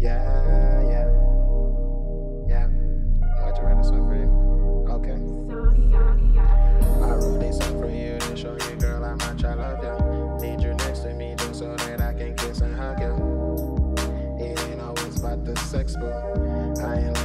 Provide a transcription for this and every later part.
Yeah, yeah. Yeah. I this for you. Okay. I wrote this song for you to show you, girl, how much I love you. Need you next to me just so that I can kiss and hug you. It ain't always about the sex, I ain't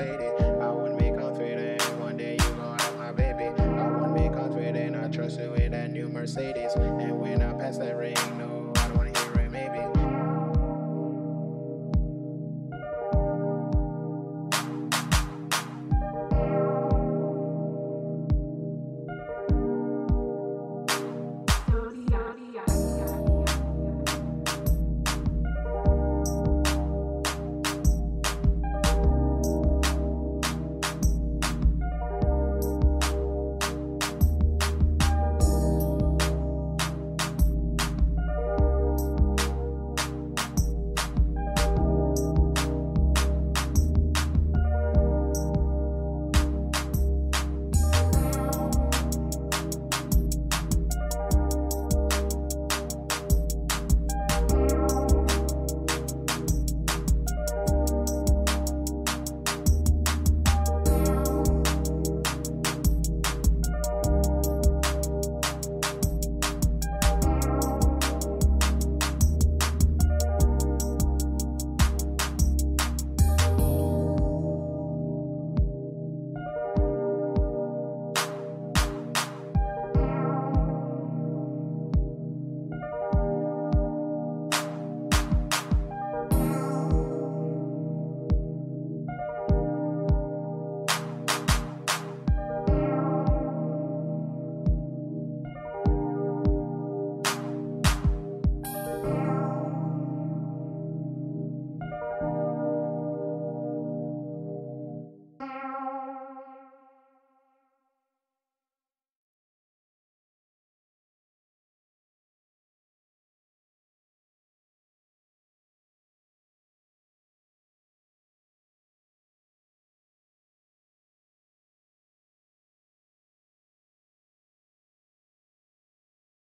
lady. I wouldn't be confident. One day you gon' have my baby. I wouldn't be confident. I trust you with that new Mercedes. And when I pass that ring, no.